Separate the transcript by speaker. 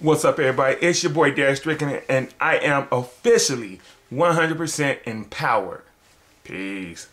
Speaker 1: What's up, everybody? It's your boy Derek Strickland, and I am officially 100% empowered. Peace.